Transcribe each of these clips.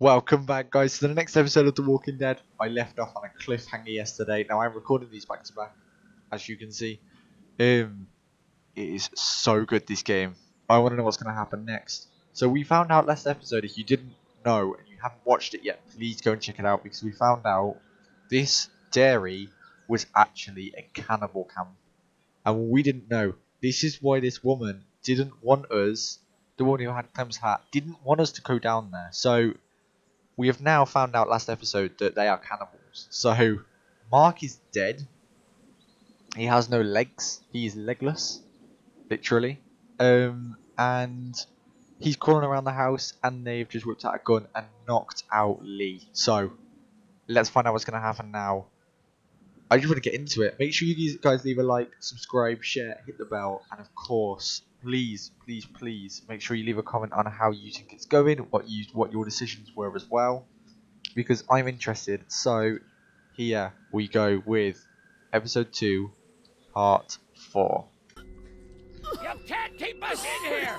Welcome back, guys, to the next episode of The Walking Dead. I left off on a cliffhanger yesterday. Now I'm recording these back to back, as you can see. Um, it is so good this game. I want to know what's going to happen next. So we found out last episode. If you didn't know and you haven't watched it yet, please go and check it out because we found out this dairy was actually a cannibal camp, and we didn't know. This is why this woman didn't want us. The woman who had Clem's hat didn't want us to go down there. So we have now found out last episode that they are cannibals. So Mark is dead. He has no legs. He is legless, literally. Um, and he's crawling around the house, and they've just whipped out a gun and knocked out Lee. So let's find out what's going to happen now. I just want to get into it. Make sure you guys leave a like, subscribe, share, hit the bell, and of course, please, please, please make sure you leave a comment on how you think it's going, what you, what your decisions were as well, because I'm interested. So here we go with episode two, part four. You can't keep us in here!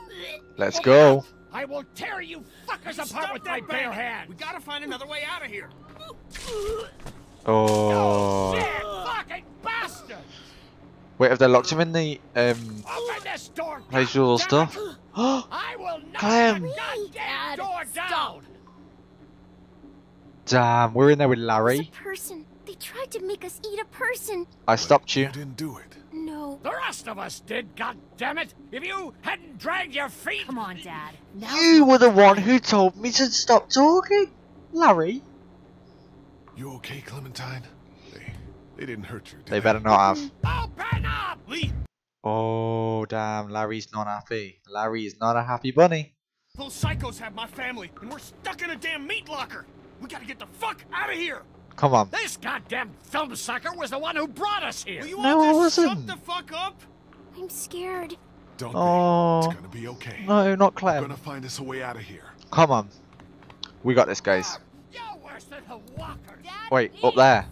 Let's go. I will tear you fuckers apart Stop with that my bare bang. hands! We gotta find another way out of here. Oh. oh. Shit, fucking bastard! Wait, have they locked him in the um Open this door! place with all the goddammit. stuff? I will knock Clem. door down! damn, we're in there with Larry. a person. They tried to make us eat a person. I stopped you. You didn't do it. No. The rest of us did, God damn it! If you hadn't dragged your feet... Come on, Dad. Now You were the one who told me to stop talking, Larry. You okay, Clementine? They, they didn't hurt you. Did They better not have. Open up! Lee, Oh, damn, Larry's not happy. Larry is not a happy bunny. those psychos have my family, and we're stuck in a damn meat locker. We gotta get the fuck out of here. Come on. This goddamn film sucker was the one who brought us here! Will you No, I all just shut wasn't. the fuck up? I'm scared. Don't Oh. be. It's gonna be okay. No, not We're gonna find us a way out of here. Come on. We got this, guys. You're worse than the walkers! Wait, up there.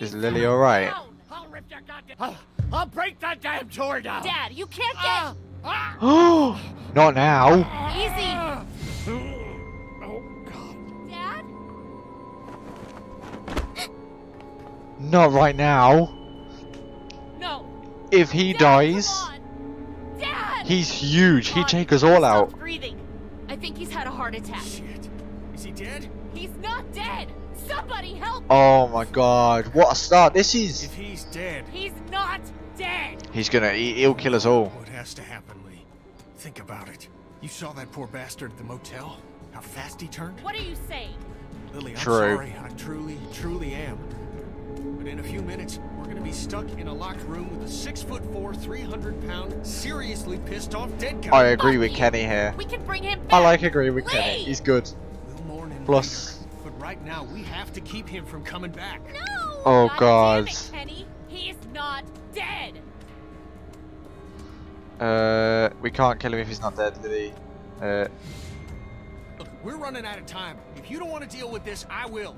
Is Lily alright? I'll rip your goddamn... I'll, I'll break that damn door down! Dad, you can't get! Ah! Oh, not now. easy. Oh, God. Dad? Not right now. No. If he Dad, dies, Dad. he's huge. He'd on, take us all stop out. breathing. I think he's had a heart attack. Shit. Is he dead? He's not dead. Somebody help. Oh my god, what a start this is. If he's dead, He's not dead. He's gonna, he, he'll kill us all. what has to happen, Lee? Think about it. You saw that poor bastard at the motel? How fast he turned? What are you saying? Lily, I'm True. sorry. I truly, truly am. But in a few minutes, we're gonna be stuck in a locked room with a six foot four, 300 pound, seriously pissed off dead guy. I agree with Fuck Kenny here. We can bring him back. I like agreeing with Kenny. He's good. We'll Plus- wait, But right now, we have to keep him from coming back. No. Oh, God. God. Damn it, Kenny. He's not dead. Uh, we can't kill him if he's not dead, Lily. Uh, Look, we're running out of time. If you don't want to deal with this, I will.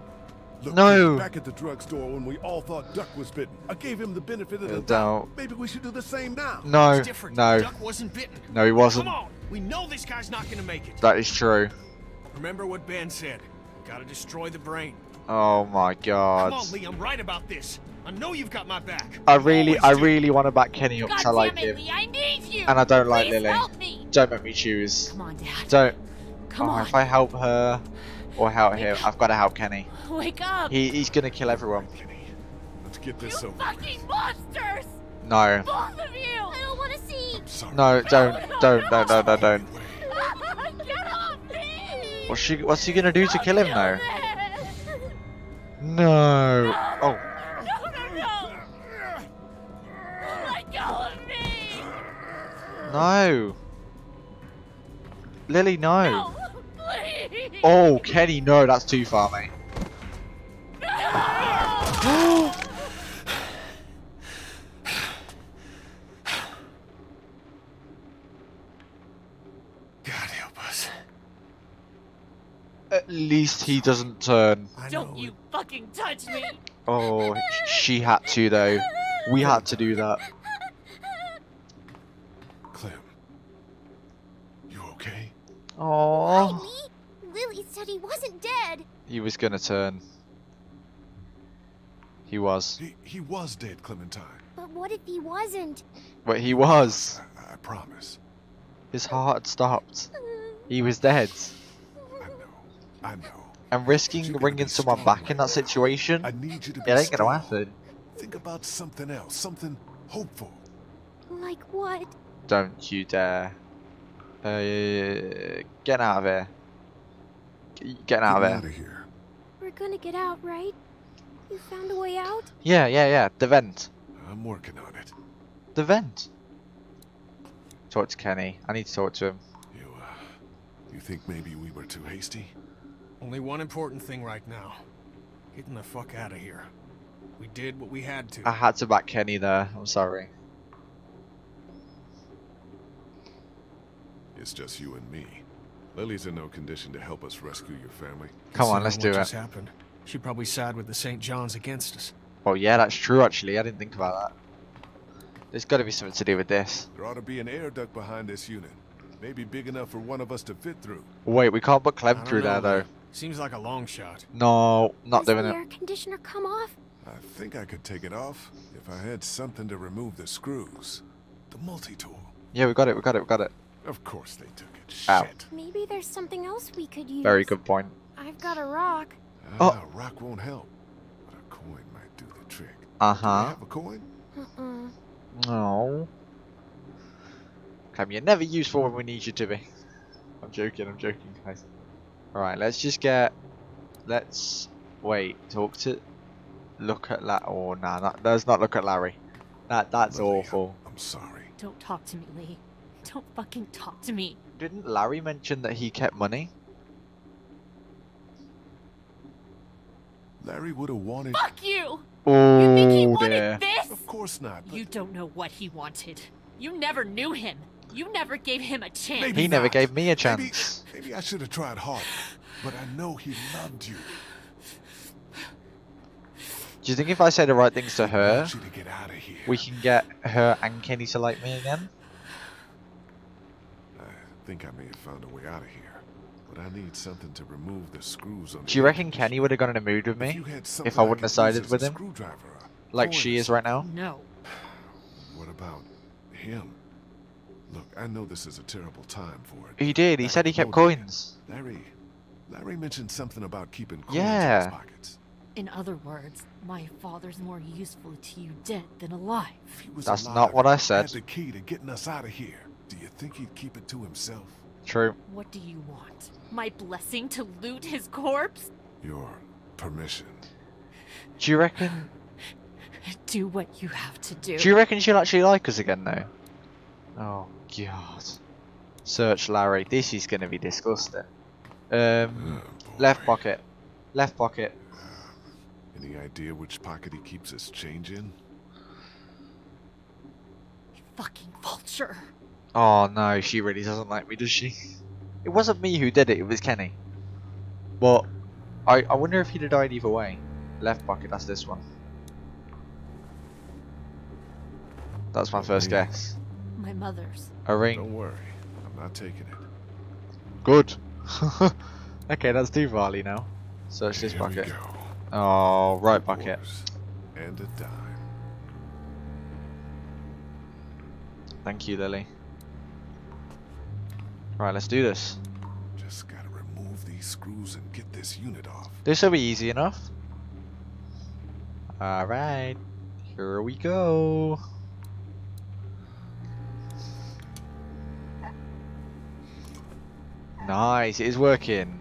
Look, No. Back at the drugstore when we all thought Duck was bitten, I gave him the benefit of the Don't. doubt. Maybe we should do the same now. no, It's different. no, Duck wasn't bitten. no, he wasn't. Come on. We know this guy's not gonna make it. That is true. Remember what Ben said. Gotta destroy the brain. Oh my god. Come god. on, Lee. I'm right about this. I know you've got my back. I really, always I do. really want to back Kenny up God 'cause I like it, him. Lee. I need you. And I don't like Please Lily. help me. Don't make me choose. Come on, Dad. Don't. Come oh, on. If I help her or help him, I've got to help Kenny. Wake up. He, he's gonna kill everyone. Kenny, let's get you this over. fucking monsters. No, Both of you. I don't want to see. Sorry. no, don't, don't, don't, don't, don't, don't. Get off me. What's she, what's he gonna do to kill him though? No. Oh, no, no. Let go of me. no. Lily, no. No. Oh, Kenny, no, that's too far, mate. God help us. At least he doesn't turn. Don't you fucking touch me. Oh, she had to though. We had to do that. Clem. You okay? Oh, Lee? Lily said he wasn't dead. he was gonna turn. He was, He, he was dead, Clementine. But what if he wasn't? but he was. I, I promise. His heart stopped. He was dead. I know. And risking bringing someone back in that situation, I need you to be it ain't gonna happen. Think about something else, something hopeful. Like what? Don't you dare. Uh, get out of here. Get- Getting out of Getting here. out of here. We're gonna get out, right? You found a way out? Yeah, yeah, yeah. The vent. I'm working on it. The vent. Talk to Kenny. I need to talk to him. You, uh, you think maybe we were too hasty? Only one important thing right now. Getting the fuck out of here. We did what we had to. I had to back Kenny there. I'm sorry. It's just you and me. Lily's in no condition to help us rescue your family. Come on, let's what do just it. happened. She probably side with the St. John's against us. Oh yeah, that's true actually. I didn't think about that. There's got to be something to do with this. There ought to be an air duct behind this unit. Maybe big enough for one of us to fit through. Wait, we can't put I Clem don't through there know, though. Lee. Seems like a long shot. No, not Does doing the it. air conditioner come off? I think I could take it off if I had something to remove the screws. The multi-tool. Yeah, we got it. We got it. We got it. Of course they took it. Ow. Shit. Maybe there's something else we could use. Very good point. I've got a rock. Ah, rock won't help. But a coin might do the trick. Uh Do you huh. have a coin? Uh-uh. No. Clem, you're never useful when we need you to be. I'm joking. I'm joking, guys. All right, let's just get. Let's wait. Talk to. Look at that. Oh, nah, that, let's not look at Larry. That that's Lily, awful. I'm sorry. Don't talk to me, Lee. Don't fucking talk to me. Didn't Larry mention that he kept money? Larry would have wanted. Fuck you! You oh, think he Oh wanted dear. this? Of course not. But You don't know what he wanted. You never knew him. You never gave him a chance. Maybe He never gave me a chance. maybe I should have tried harder. But I know he loved you. Do you think if I say the right things to her, to get out of here. we can get her and Kenny to like me again? I think I may have found a way out of here. But I need something to remove the screws on. Do you reckon Kenny would have gone in a mood with me? had if I wouldn't have sided with him? Like she is right now? No. What about him? Look, I know this is a terrible time for it. He did. He I said he kept coins. Larry, Larry mentioned something about keeping coins Yeah. in his pockets. In other words, my father's more useful to you dead than alive. If he was That's alive, not what I said. Had said. the key to getting us out of here. Do you think he'd keep it to himself? True. What do you want? My blessing to loot his corpse? Your permission. Do you reckon? Do what you have to do. Do you reckon she'll actually like us again though? Oh god. Search Larry. This is gonna be disgusting. Um, Oh, left pocket. Left pocket. Any idea which pocket he keeps his change in? Fucking vulture. Oh no, she really doesn't like me, does she? It wasn't me who did it. It was Kenny. But I I wonder if he'd have died either way. Left pocket. That's this one. That's my first guess. My mother's. A ring. Don't worry, I'm not taking it. Good. okay, that's two Varley now. Search this bucket. we go. Oh, right Of bucket. And a dime. Thank you, Lily. Right, let's do this. Just gotta remove these screws and get this unit off. This will be easy enough. Alright, here we go. Nice, it is working.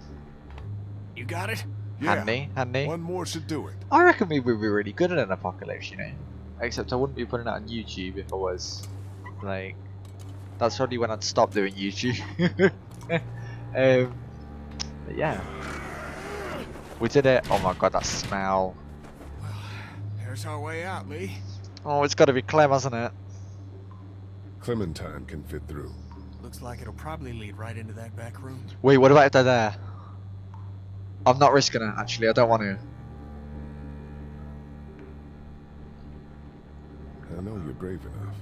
You got it? Yeah, Handy, handy. one more should do it. I reckon we would be really good at an apocalypse, you know. Except I wouldn't be putting it on YouTube if I was. Like, that's probably when I'd stop doing YouTube. um, but yeah. We did it. Oh my god, that smell. There's our way out, Lee. Oh, it's got to be Clem, hasn't it? Clementine can fit through. Looks like it'll probably lead right into that back room. Wait, what about if they're there? I'm not risking it, actually. I don't want to. I know you're brave enough.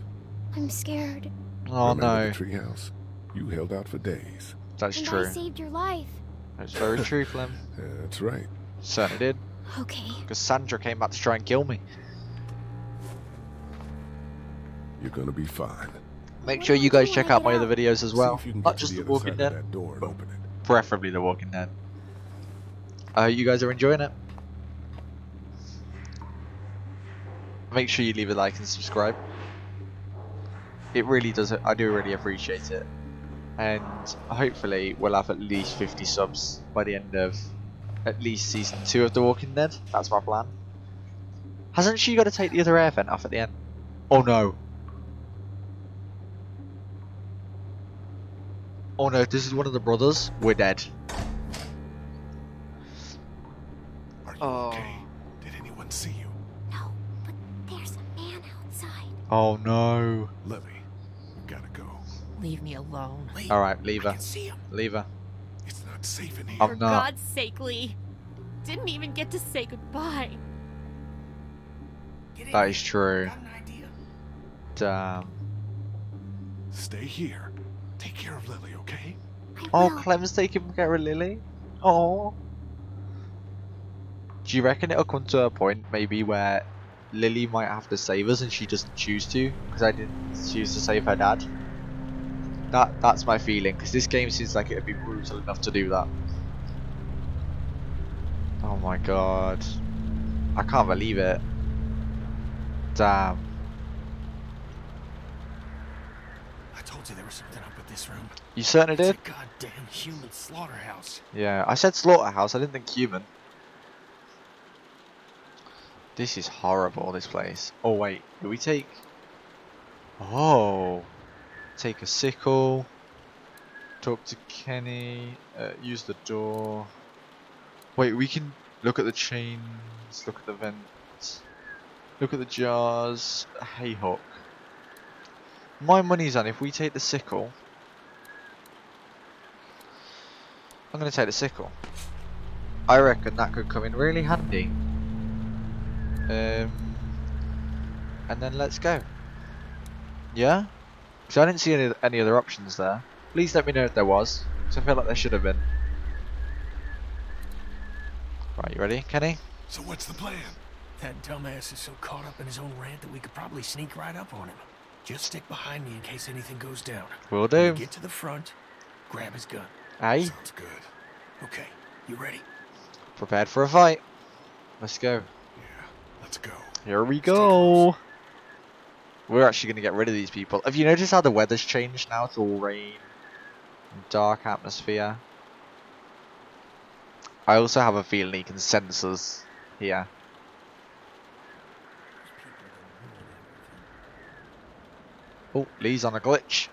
I'm scared. Oh Remember no. the treehouse? You held out for days. That's and true. I saved your life. That's very true, Clem. That's right. Certainly did. Okay. Because Sandra came back to try and kill me. You're gonna be fine. Make sure you guys check out my other videos as well. if you can Not just the Walking Dead, of that door and open it. preferably The Walking Dead. I hope you guys are enjoying it. Make sure you leave a like and subscribe. It really does. I do really appreciate it. And hopefully we'll have at least 50 subs by the end of at least season 2 of The Walking Dead. That's my plan. Hasn't she got to take the other air vent off at the end? Oh no. Oh no, this is one of the brothers. We're dead. Are you Oh. okay? Did anyone see you? No, but there's a man outside. Oh no. Lily, we gotta go. Leave me alone. Lee, Alright, leave I her. can see him. Leave her. It's not safe in here. I'm For not. God's sake, Lee. Didn't even get to say goodbye. Get in That true. Got an idea. Damn. Stay here. Take care of Lily, okay? I Oh. Clem's taking care of Lily. Oh. Do you reckon it'll come to a point maybe where Lily might have to save us and she doesn't choose to because I didn't choose to save her dad? That that's my feeling because this game seems like it'd be brutal enough to do that. Oh my god. I can't believe it. Damn. I told you there was something up with this room. You certainly It's did? a goddamn human slaughterhouse. Yeah, I said slaughterhouse, I didn't think human. This is horrible, this place. Oh wait, do we take... Oh! Take a sickle. Talk to Kenny. Uh, use the door. Wait, we can look at the chains, look at the vents. Look at the jars. Hay hook. My money's on if we take the sickle. I'm gonna take the sickle. I reckon that could come in really handy. Um, and then let's go. Yeah? Because I didn't see any, any other options there. Please let me know if there was. Because I feel like there should have been. Right, you ready, Kenny? So what's the plan? That dumbass is so caught up in his own rant that we could probably sneak right up on him. Just stick behind me in case anything goes down. Will do. we Get to the front, grab his gun. Hey, Sounds good. Okay, you ready? prepared for a fight. Let's go. Yeah, let's go. Here we go. We're actually going to get rid of these people. Have you noticed how the weather's changed now? It's all rain, and dark atmosphere. I also have a feeling he can sense us here. Oh, Lee's on a glitch.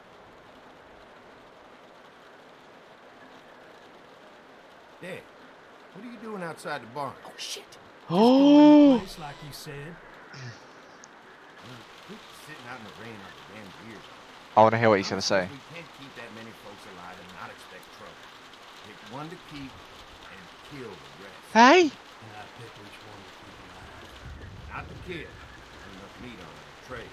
Hey, what are you doing outside the barn? Oh shit! Oh, Place like you said. Sitting out in the rain like a damn deer. I want to hear what he's going to say. We can't keep that many folks alive and not expect trouble. Pick one to keep and kill the rest. Hey, And I pick which one to keep alive. Not the kid. There's enough meat on the tray.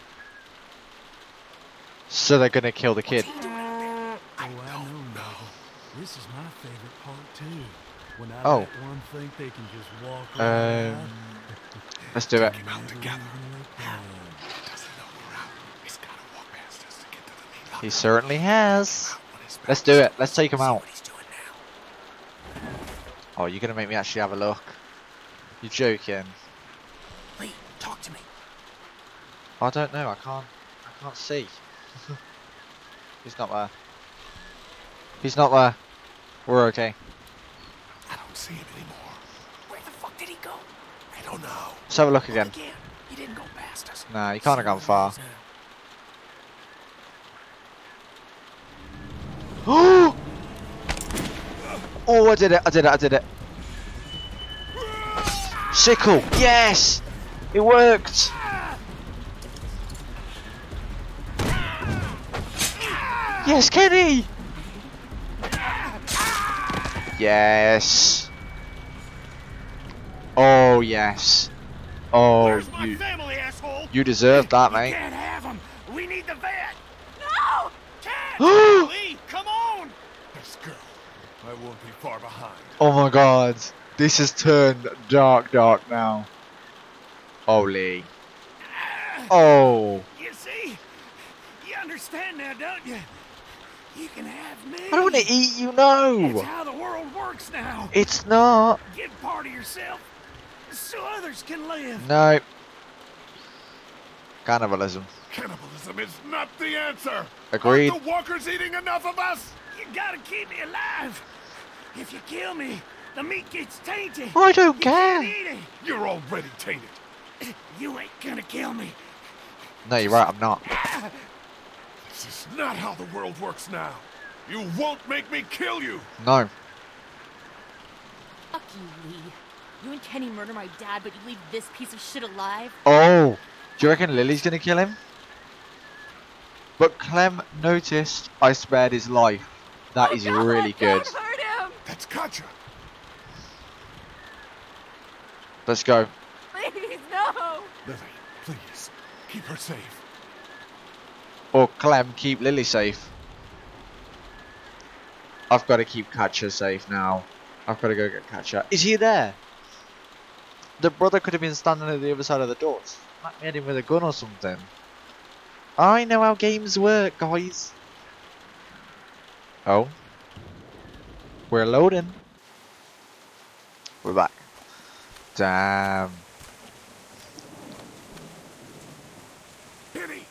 so they're going to kill the kid. Oh, I know, Nigel. This is my favorite part too. When I Oh. let one think they can just walk Um, around. let's do it. Take him out together. Yeah. Doesn't know we're out. He's gotta walk past us to get to the main He locker. certainly has. Out when his Let's do it. Let's take him out. what he's doing now. Oh, you're going to make me actually have a look. You're joking. Lee, talk to me. I don't know. I can't. I can't see. He's not there. He's not there. We're okay. I don't see him anymore. Where the fuck did he go? I don't know. Let's have a look Look again. again. He didn't go past us. Nah, he can't have gone far. Now. oh, I did it. I did it. I did it. Sickle. Yes. It worked. Yes, Kenny. Yes. Oh yes. Oh, Where's my you family, asshole? you deserve that, We mate. can't have them. We need the vet. No! Cat! Lee, come on! This girl. I won't be far behind. Oh my god. This has turned dark, dark now. Oh, Holy. Ah. Oh. You see? You understand now, don't you? You can have me. I don't want to eat you, It's no. how the world works now. It's not. Give part of yourself so others can live. No. Cannibalism. Cannibalism is not the answer. Agreed. Aren't the walkers eating enough of us? You gotta keep me alive. If you kill me, the meat gets tainted. I don't You can't care. eat You're already tainted. You ain't gonna kill me. No, you're right, I'm not. Ah. This is not how the world works now. You won't make me kill you. No. Fuck you, Lee. You and Kenny murder my dad, but you leave this piece of shit alive? Oh. Do you reckon Lily's gonna kill him? But Clem noticed I spared his life. That oh, is really good. Don't hurt him! That's Katja. Let's go. Please, no! Lily, please, keep her safe. Or Clem, keep Lily safe. I've got to keep Katja safe now. I've got to go get Katja. Is he there? The brother could have been standing at the other side of the doors. Might hit him with a gun or something. I know how games work, guys. Oh. We're loading. We're back. Damn. Penny,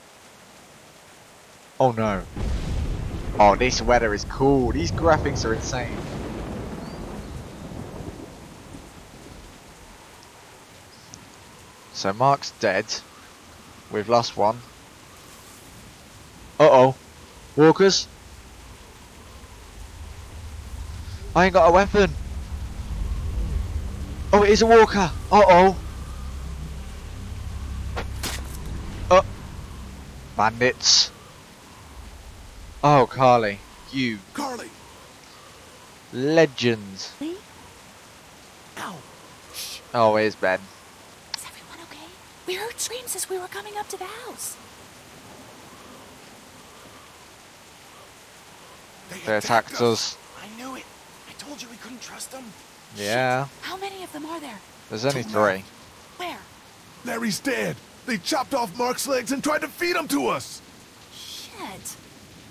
Oh no. Oh, this weather is cool. These graphics are insane. So Mark's dead. We've lost one. Uh oh. Walkers. I ain't got a weapon. Oh, it is a walker. Uh oh. Uh. Bandits. Oh, Carly, you Carly, legend. Lee? Ow. Oh, here's Ben. Is everyone okay? We heard screams as we were coming up to the house. They attacked us. I knew it. I told you we couldn't trust them. Yeah, How many of them are there? there's only three. Where? Larry's dead. They chopped off Mark's legs and tried to feed him to us. Shit.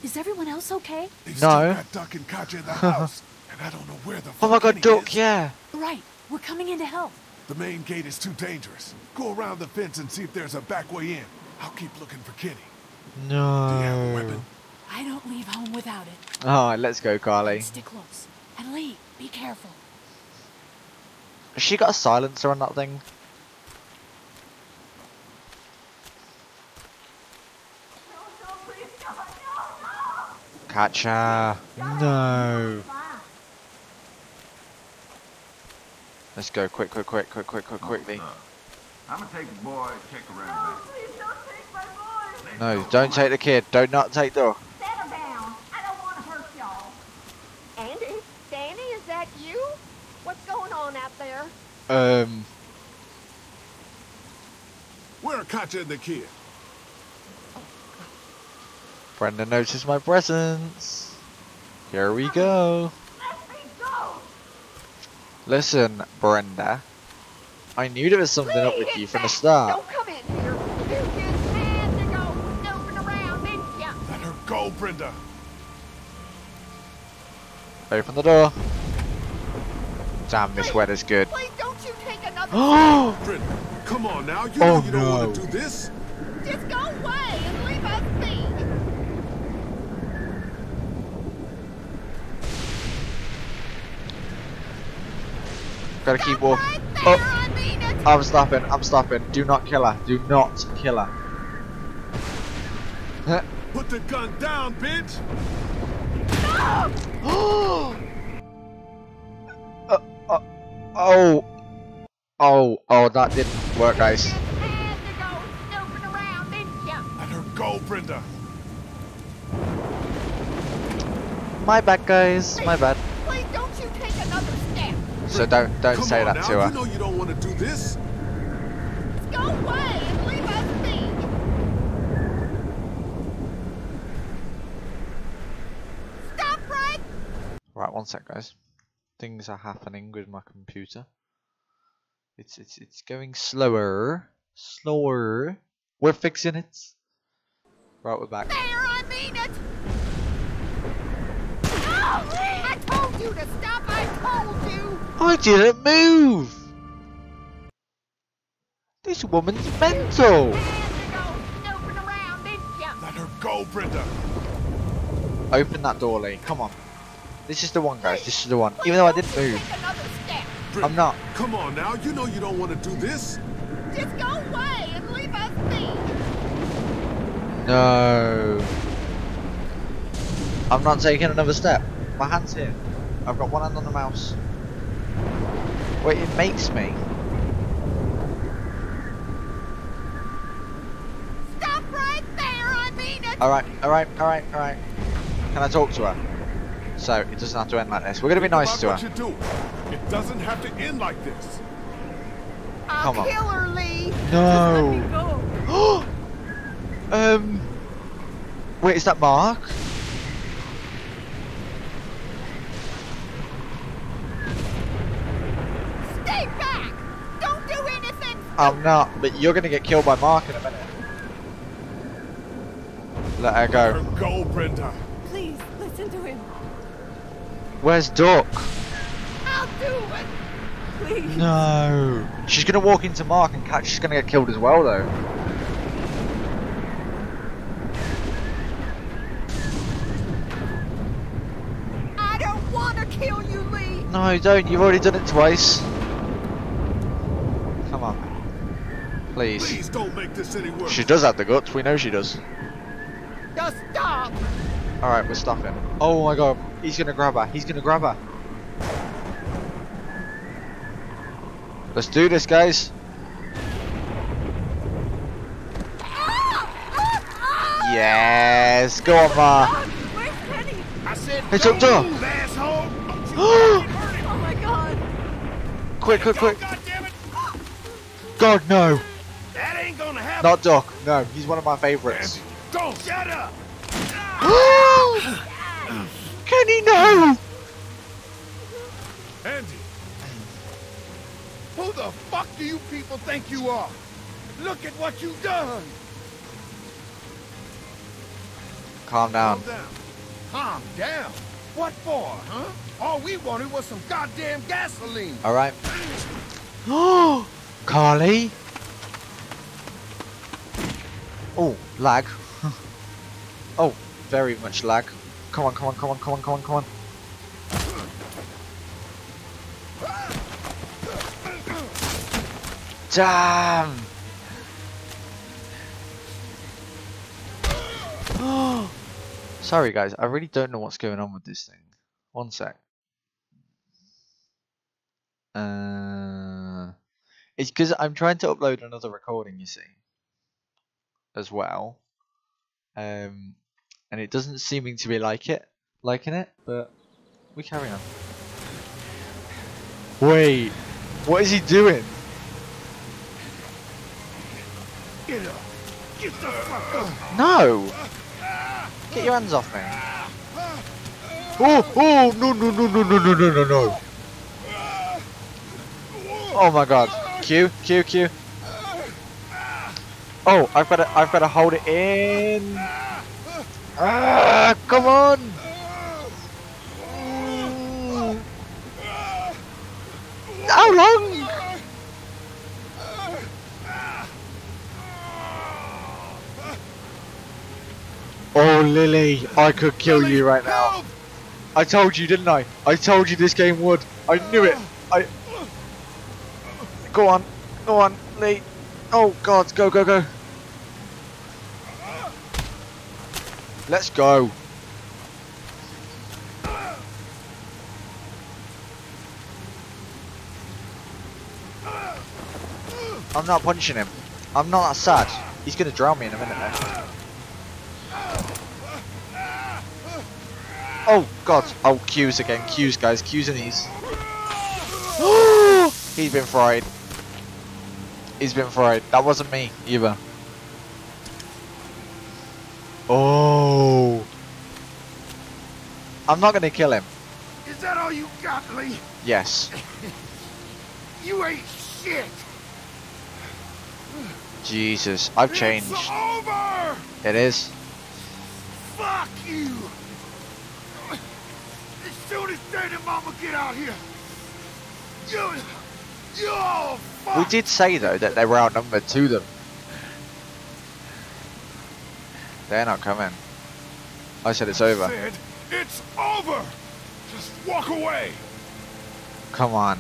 Is everyone else okay? They've No. still got Duck and Katja in the house, and I don't know where the Oh my god, Duck, is. yeah. Right. We're coming in to help. The main gate is too dangerous. Go around the fence and see if there's a back way in. I'll keep looking for Kenny. Do you have a No. weapon? I don't leave home without it. Oh, let's go, Carly. Stick close. And Lee, be careful. Has she got a silencer on that thing? Catcher. No. Let's go, quick, quick, quick, quick, quick, quick, quickly. I'm gonna take the boy, check around back. No, don't take the kid. Don't not take the. Settle down. I don't want to hurt y'all. Andy? Danny, is that you? What's going on out there? Um. Where are Katja and the kid? Brenda noticed my presence. Here we go. Let me go. Listen, Brenda. I knew there was something up with you from the start. Don't come in here. You just had to go snooping around, didn't ya? Let her go, Brenda. Open the door. Damn, this weather's good. Please don't you take another Oh! Brenda, come on now. You Oh, know you don't no. want to do this. Just go away and leave us be. Gotta keep walking. Oh, I mean it. I'm stopping. I'm stopping. Do not kill her. Do not kill her. Put the gun down, bitch. oh, uh, uh, oh, oh, oh, that didn't work, guys. Just had to go snooping around, didn't ya? Let her go, Brenda. My bad, guys. My bad. So don't don't Come say that now. to her. You know you don't want to do this. Just go away and leave us be. Stop right Right, one sec, guys. things are happening with my computer. It's it's it's going slower, slower. We're fixing it. Right, we're back. There, I mean it! No! I told you to stop! I told you! I didn't move. This woman's mental. And you go snooping around. Let her go, Brenda. Open that door, Lee. Come on. This is the one, guys. This is the one. Even though I didn't move, Take. I'm not. Come on now, you know you don't want to do this. Just go away and leave us be. No. I'm not taking another step. My hand's here. I've got one hand on the mouse. Wait, it makes me. Stop right there, I mean it! Alright, alright, alright, alright. Can I talk to her? So, it doesn't have to end like this. We're gonna be nice About to what her. you do. It doesn't have to end like this. I'll Come on. kill her, Lee! No! Go. um. Wait, is that Mark? Stay back! Don't do anything! I'm not, but you're gonna get killed by Mark in a minute. Let her Let go. her go, Brenda. Please, listen to him. Where's Duck? I'll do it! Please. No. She's gonna walk into Mark and catch. She's gonna get killed as well, though. I don't want to kill you, Lee! No, don't. You've already done it twice. Come on. Please. Please don't make this any worse. She does have the guts. We know she does. Just stop! Alright, we're stopping. Oh my god. He's gonna grab her. He's gonna grab her. Let's do this, guys. Yes. Go on, Ma. Where's Penny? It's up top. move, asshole! Don't you Oh hurt him! My god. quick, quick, quick. God damn it! God, no. That ain't gonna happen! Not Doc. No, he's one of my favorites. Don't shut up! Kenny, no. Andy. Who the fuck do you people think you are? Look at what you've done. Calm down. Calm down. Calm down. What for, huh? All we wanted was some goddamn gasoline. Alright. Oh, Carly. Oh, lag. oh, very much lag. Come on, come on, come on, come on, come on, come on. Damn. Sorry guys, I really don't know what's going on with this thing. One sec. Uh, it's because I'm trying to upload another recording, you see, as well. Um, and it doesn't seeming to be like it, liking it, but we carry on. Wait, what is he doing? Get up. Get the fuck up. No! Get your hands off me! Oh, oh, no, no, no, no, no, no, no, no, no! Oh my god. Q, Q, Q. Oh, I've got to, I've got to hold it in. Ah, come on! How long? Oh, Lily, I could kill you right now. I told you, didn't I? I told you this game would. I knew it. I. Go on, go on, Lee. Oh God, go, go, go. Let's go. I'm not punching him. I'm not that sad. He's gonna drown me in a minute. Oh god. Oh, Q's again. Q's guys. Q's and these. He's been fried. He's been fried. That wasn't me either. Oh. I'm not gonna kill him. Is that all you got, Lee? Yes. You ain't shit. Jesus, I've changed. It's over. It is. Fuck you. As soon as and Mama get out here, you, you all fuck. We did say though that they were outnumbered to them. They're not coming. I said it's over. Said it's over. Just walk away. Come on.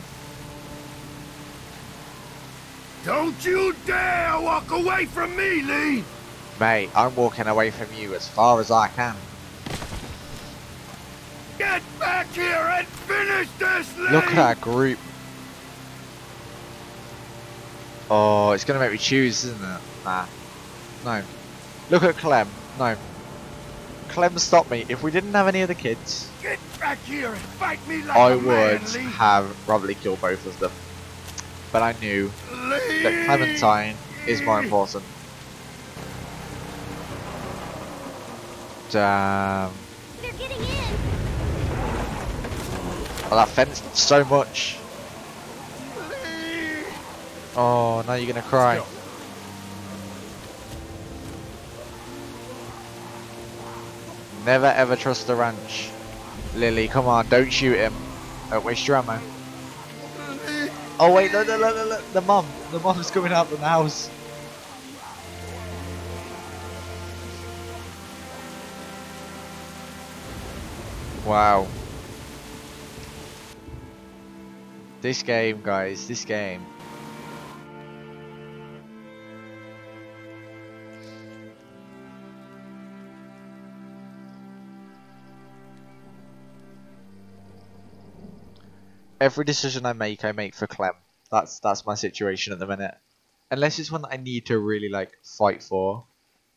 Don't you dare walk away from me, Lee. Mate, I'm walking away from you as far as I can. Get back here and finish this, Lee. Look at that group. Oh, it's gonna make me choose, isn't it? Nah. No. Look at Clem. No. Clem stopped me. If we didn't have any other kids, Get back here and fight me like I a would man, have probably killed both of them. But I knew Lee. that Clementine is more important. Damn. They're getting in. Oh, that fenced so much. Lee. Oh, now you're gonna cry. Never ever trust the ranch. Lily, come on, don't shoot him. Don't waste your ammo. Oh wait, look, look, look, look, the mom. The mum's coming out from the house. Wow. This game, guys, this game. Every decision I make, I make for Clem. That's that's my situation at the minute. Unless it's one that I need to really like fight for,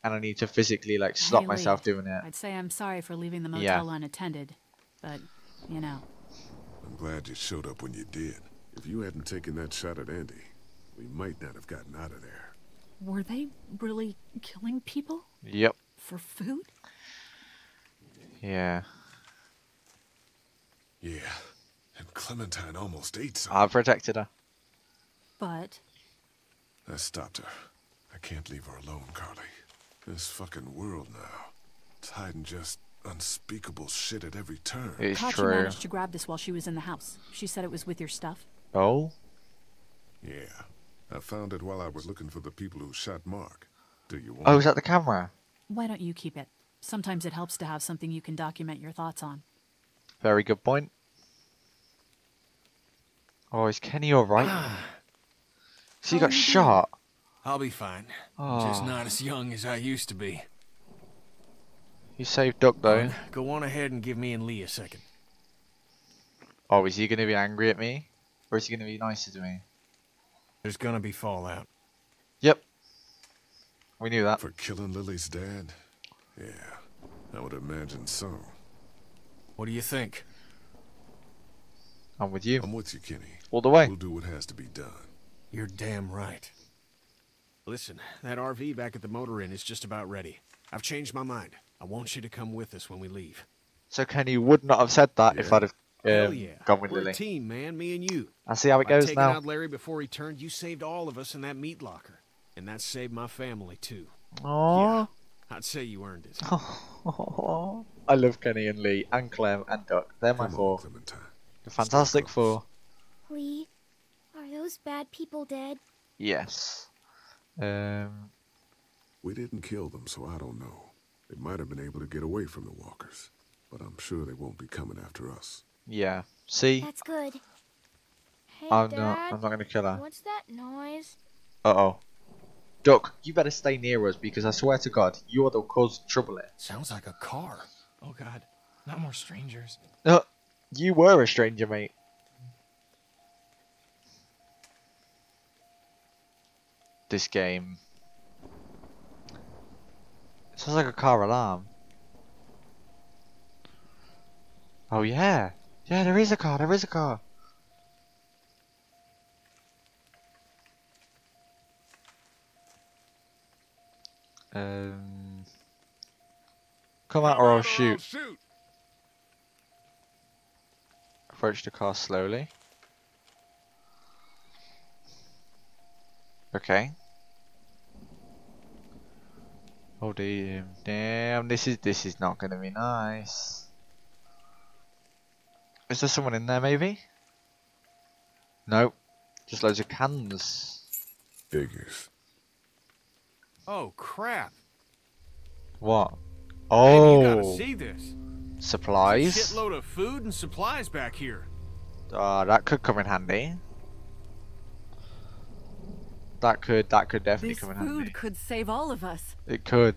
and I need to physically like stop Hey, myself doing it. I'd say I'm sorry for leaving the motel Yeah. unattended, but you know, I'm glad you showed up when you did. If you hadn't taken that shot at Andy, we might not have gotten out of there. were they really killing people Yep. for food? Yeah. Yeah, and Clementine almost ate some. I protected her. But I stopped her. I can't leave her alone, Carly. This fucking world now. It's hiding just unspeakable shit at every turn. It's Katja true. managed to grab this while she was in the house. She said it was with your stuff. Oh. Yeah. I found it while I was looking for the people who shot Mark. Do you want Oh, it? is that the camera? Why don't you keep it? Sometimes it helps to have something you can document your thoughts on. Very good point. Oh, is Kenny alright? Ah. so he got shot. I'll be fine. Oh. Just not as young as I used to be. You saved Duck though. Go on ahead and give me and Lee a second. Oh, is he gonna be angry at me? Or is he gonna be nicer to me? There's gonna be fallout. Yep. We knew that. For killing Lily's dad? Yeah, I would imagine so. What do you think? I'm with you. I'm with you, Kenny. All the way. We'll do what has to be done. You're damn right. Listen, that RV back at the motor inn is just about ready. I've changed my mind. I want you to come with us when we leave. So Kenny would not have said that if I'd have Hell um, yeah. gone with We're Lily. a team, man. Me and you. I see how it By goes taking now. out Larry before he turned, you saved all of us in that meat locker. And that saved my family, too. Aww. I'd say you earned it. I love Kenny and Lee and Clem and Duck. They're my Come on, four. Clementine. The Fantastic. Four. Lee, are those bad people dead? Yes. Um. We didn't kill them, so I don't know. They might have been able to get away from the walkers, but I'm sure they won't be coming after us. Yeah. See, That's good. Hey, I'm Dad. not. I'm not gonna kill her. What's that noise? Uh oh. Duck, you better stay near us because I swear to God, you're the cause of trouble here. Sounds like a car. Oh God, not more strangers. Uh, you were a stranger, mate. This game. It sounds like a car alarm. Oh yeah. Yeah, there is a car, there is a car. Um Come out or I'll shoot. Shoot! Approach the car slowly. Okay. Oh damn, damn, this is this is not gonna be nice. Is there someone in there maybe? Nope. Just loads of cans. Figures. Oh, crap. What? Man, you gotta Oh, see this. Supplies. Shitload of food and supplies back here. Uh, that could come in handy. That could that could definitely This come in handy. This food could save all of us. It could.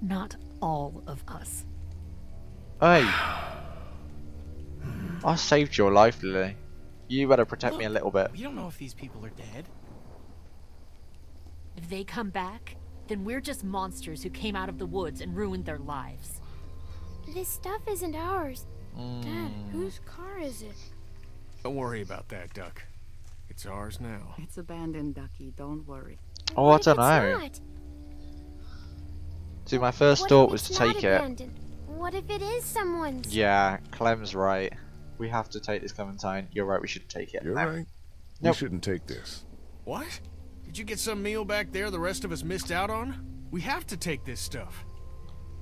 Not all of us. Hey, I saved your life, Lilly. You better protect me a little bit. We don't know if these people are dead. If they come back, then we're just monsters who came out of the woods and ruined their lives. This stuff isn't ours. Mm. Dad, whose car is it? Don't worry about that, Duck. It's ours now. It's abandoned, Ducky. Don't worry. Oh, I What if don't know. not? See, my first What thought was to it's not take it. What if it is someone's? Yeah, Clem's right. We have to take this Clementine. You're right. We should take it. You're now. right. Nope. We shouldn't take this. What? Did you get some meal back there the rest of us missed out on? We have to take this stuff.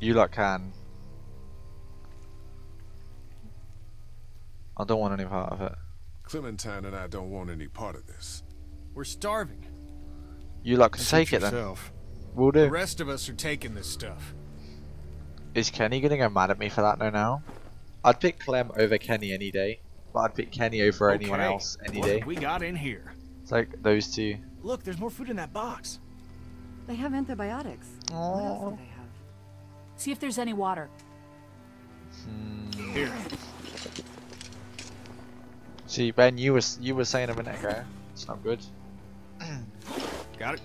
You lot can. I don't want any part of it. Clementine and I don't want any part of this. We're starving. You lot can Suit take it then. yourself. We'll do. The rest of us are taking this stuff. Is Kenny gonna go mad at me for that no now? I'd pick Clem over Kenny any day, but I'd pick Kenny over anyone else any what day. have we got in here? It's like those two. Look, there's more food in that box. They have antibiotics. What else do they have? See if there's any water. Hmm. Here. See, Ben, you was you were saying a minute ago. It's not good. Got it?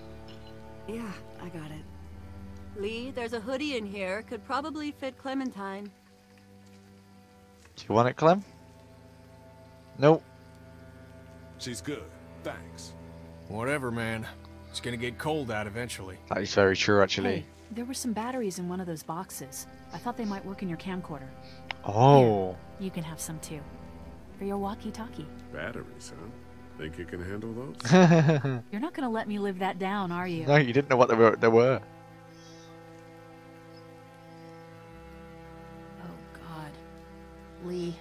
Yeah, I got it. Lee, there's a hoodie in here. Could probably fit Clementine. Do you want it, Clem? Nope. She's good. Thanks. Whatever, man. It's gonna get cold out eventually. That is very true, actually. Hey, there were some batteries in one of those boxes. I thought they might work in your camcorder. Oh. You can have some too. For your walkie-talkie. Batteries, huh? Think you can handle those? You're not gonna let me live that down, are you? No, you didn't know what they were. They were. Oh God, Lee,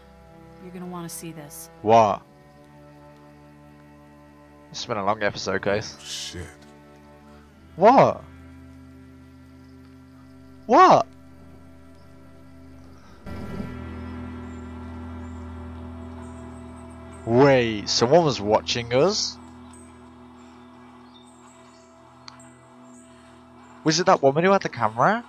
you're gonna want to see this. What? It's been a long episode, guys. Shit. What? What? Wait, someone was watching us? Was it that woman who had the camera?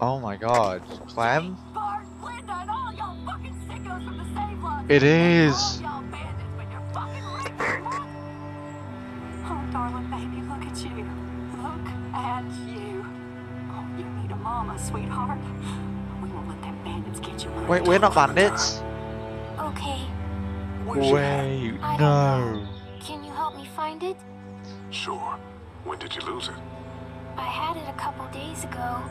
Oh my god, Clem? Bart, Linda, need mama, sweetheart. We won't let them bandits get you. Wait, we're not bandits? Okay, Wait, no. can you help me find it? Sure. When did you lose it? I had it a couple days ago.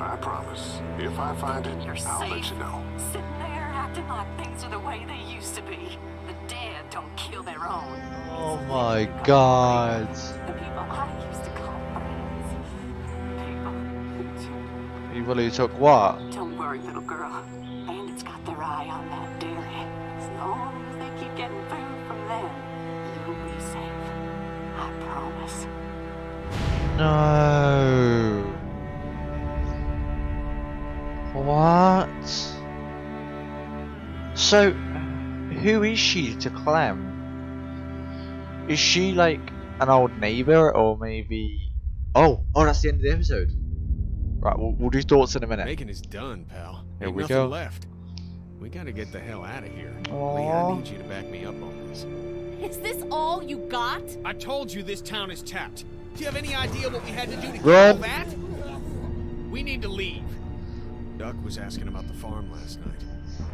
I promise. If I find it, You're I'll let you know. Sitting there acting like things are the way they used to be. The dead don't kill their own. Oh my god. Who took what? Don't worry, little girl. Bandits got their eye on that dairy. As long as they keep getting food from them, you'll be safe. I promise. No. What? So, who is she to Clem? Is she like an old neighbor or maybe? Oh, oh, that's the end of the episode. Right, we'll, we'll do thoughts in a minute. Bacon is done, pal. Here Ain't we go. left. We gotta get the hell out of here. Lee, Aw. I need you to back me up on this. Is this all you got? I told you this town is tapped. Do you have any idea what we had to do to get Run. all that? We need to leave. Duck was asking about the farm last night.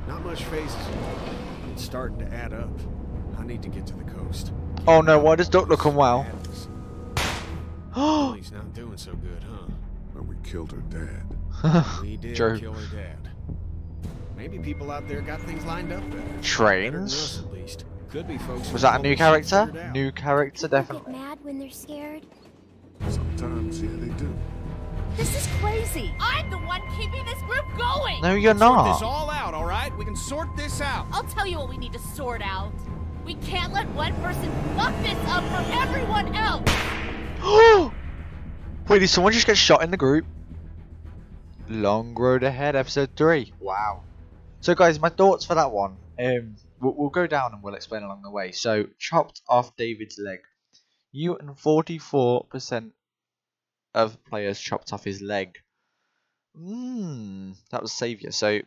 Not much phases involved. It's starting to add up. I need to get to the coast. Oh no, why does Duck look unwell? Well, he's not doing so good, huh? Are we killed her dad. We did True. kill her dad. Maybe people out there got things lined up better. Better Trains? at least. Could be folks. Was that a new told us shit character? New character, People definitely. get mad when they're scared. Sometimes, yeah, they do. This is crazy. I'm the one keeping this group going. No, you're not. Sort this all out, all right? We can sort this out. I'll tell you what we need to sort out. We can't let one person fuck this up for everyone else. Wait, did someone just get shot in the group? Long Road Ahead, episode 3. Wow. So, guys, my thoughts for that one. Um, we'll, we'll go down and we'll explain along the way. So, chopped off David's leg. You and 44% of players chopped off his leg. Mmm, that was Saviour. So,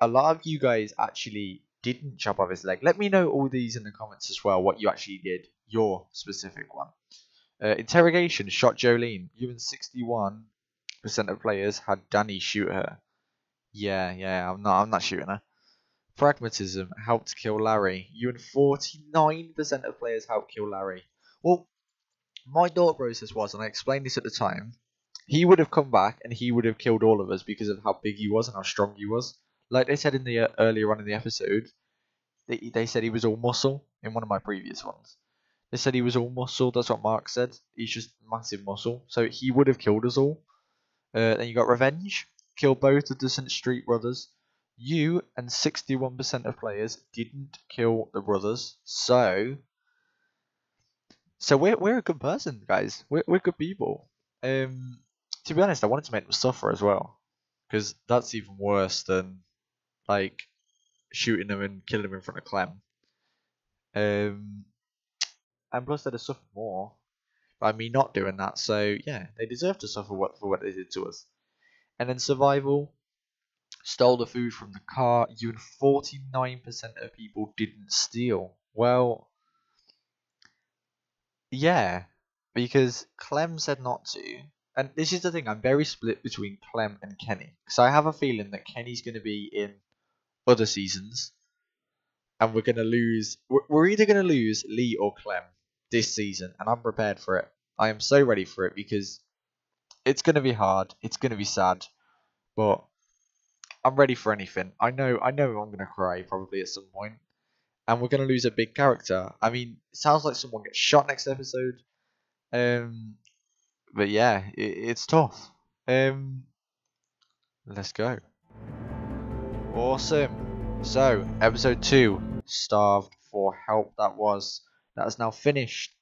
a lot of you guys actually didn't chop off his leg. Let me know all these in the comments as well, what you actually did, your specific one. Uh, interrogation shot Jolene. You and 61% of players had Danny shoot her. Yeah, yeah, I'm not, I'm not shooting her. Pragmatism helped kill Larry. You and 49% of players helped kill Larry. Well, my thought process was, and I explained this at the time, he would have come back and he would have killed all of us because of how big he was and how strong he was. Like they said in the uh, earlier on in the episode, they, they said he was all muscle in one of my previous ones. They said he was all muscle. That's what Mark said. He's just massive muscle. So he would have killed us all. Uh, then you got revenge. Kill both the St. Street brothers. You and 61% of players didn't kill the brothers. So, so we're we're a good person, guys. We're we're good people. Um, to be honest, I wanted to make them suffer as well, because that's even worse than like shooting them and killing them in front of Clem. Um, and plus they'd have suffered more by me not doing that. So yeah, they deserve to suffer what for what they did to us. And then survival stole the food from the car. You and forty nine percent of people didn't steal. Well, yeah, because Clem said not to. And this is the thing, I'm very split between Clem and Kenny. Because I have a feeling that Kenny's going to be in other seasons. And we're going to lose. We're either going to lose Lee or Clem this season. And I'm prepared for it. I am so ready for it because it's going to be hard. It's going to be sad. But I'm ready for anything. I know I know I'm going to cry probably at some. And we're going to lose a big character. I mean, it sounds like someone gets shot next episode. Um, but yeah, it, it's tough. Um, let's go. Awesome. So, episode two, starved for help. That was that is now finished.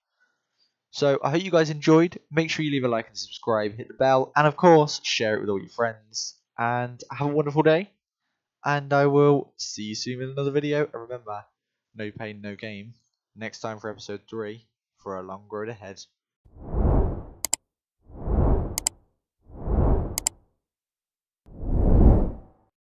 So I hope you guys enjoyed. Make sure you leave a like and subscribe, hit the bell, and of course share it with all your friends. And have a wonderful day. And I will see you soon in another video. And remember, no pain, no game. Next time for episode three for a long road ahead.